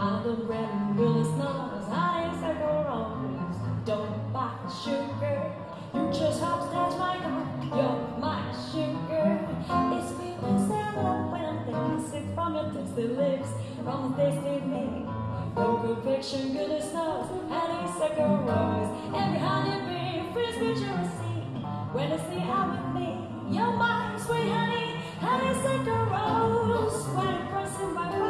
I'm the red really not as high as I go wrong. Don't buy sugar, you just hope that's my heart. You're my sugar. It's feeling sad when I'm taking from your tasty lips, from the taste tasty me. No good fiction, goodness knows, and it's like a rose. Every honeybee, freeze me jealousy. When it's the out with me, you're my sweet honey, and it's like a rose. When it crosses my mind.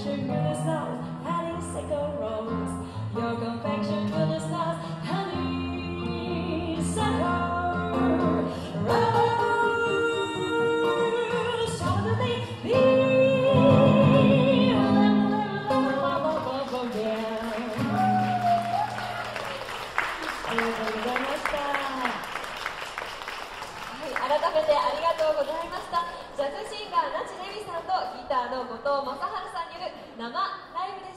confection, goodness knows, honeysuckle rose. Your confection, goodness knows, honeysuckle rose. Shout to me, ありがとうございました。はい、改めてありがとうございましたジャズシンガー那智レミさんとギターの後藤正治さん生ライブです。